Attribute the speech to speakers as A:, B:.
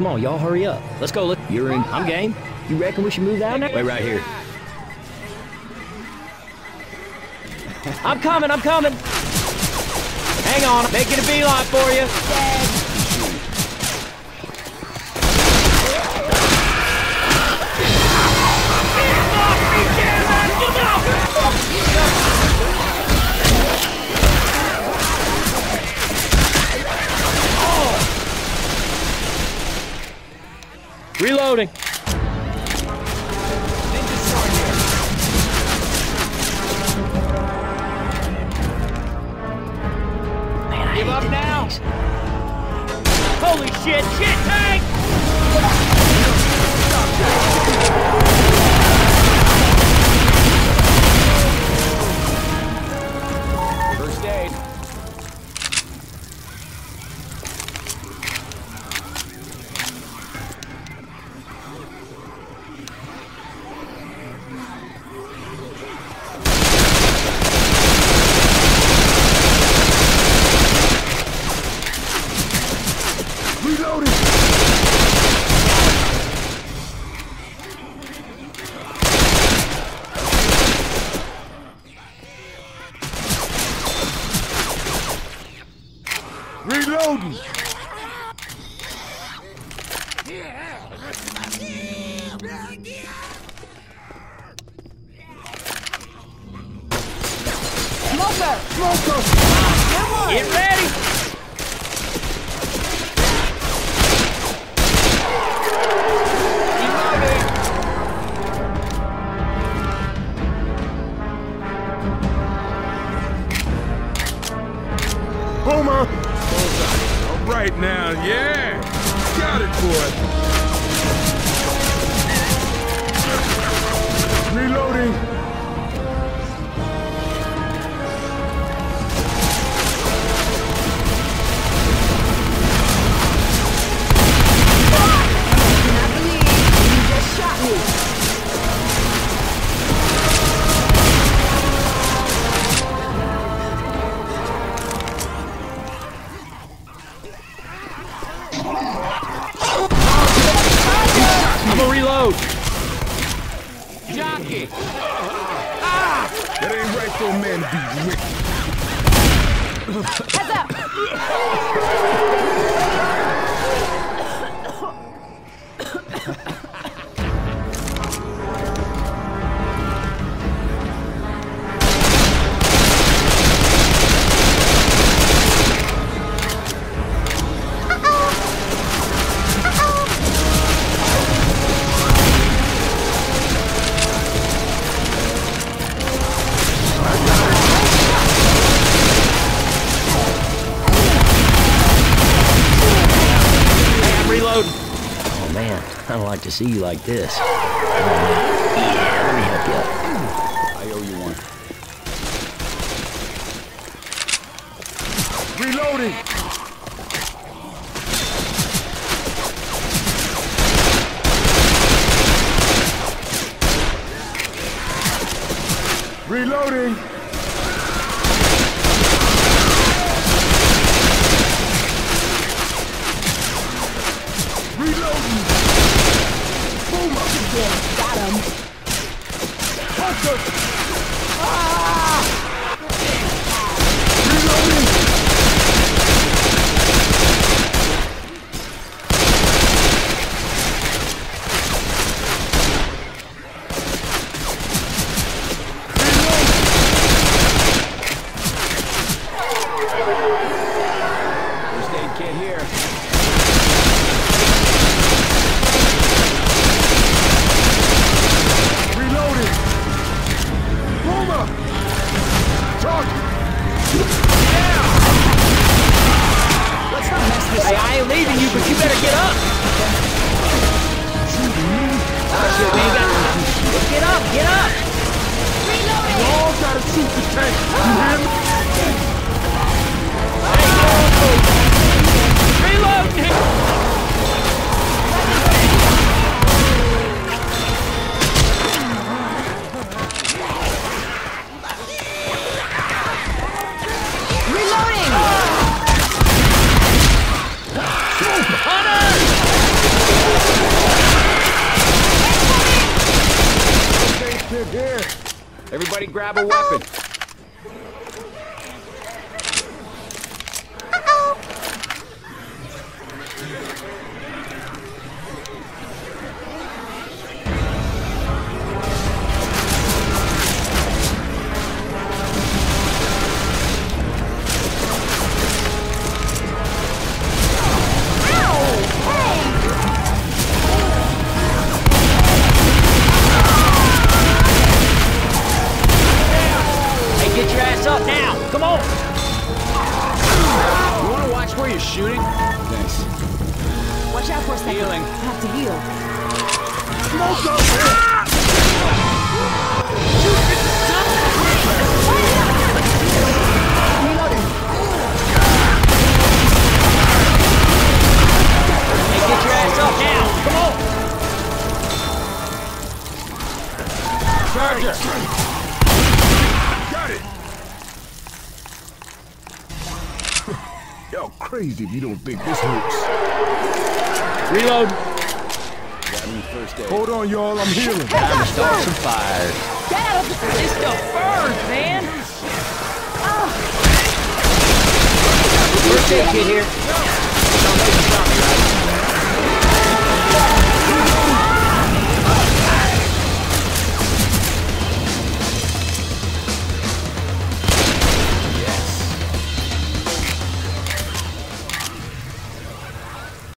A: come on, y'all hurry up. Let's go. Look, you're in. I'm game. You reckon we should move down there? Wait right here. I'm coming, I'm coming. Hang on, making a beeline for you. Reloading. Man,
B: Give up now.
A: things.
B: Holy shit, shit tank!
C: Reloading!
D: Smoker!
C: Smoker!
B: Get ready!
C: Yeah! Got it, boy! Reloading!
B: Jockey!
C: That ain't right for a man to be wicked.
D: Heads up!
A: don't like to see you like this. Yeah, let me help you up.
B: I owe you one.
C: Reloading! Reloading! Reloading! Boomer!
D: Yeah, got him.
C: Hunter! Reloading!
B: First aid kit here.
C: Reloading! Boomer! Target!
A: Hey, I ain't leaving you, but you better get up. Get up, get up.
C: You all gotta shoot the tank! You hear me?
A: Reloading.
B: Everybody grab a weapon. Where you're shooting? Thanks.
D: Watch out for a second.
B: Healing.
D: I have to heal. Reloading.
A: Hey, get your ass up now! Come on!
B: Charger!
C: Y'all crazy if you don't think this hurts.
A: Reload.
B: Got me first aid.
C: Hold on, y'all. I'm healing.
D: Time to
E: start some fires.
D: Get out of the
A: man. First aid kit here.
B: Ah. Don't right.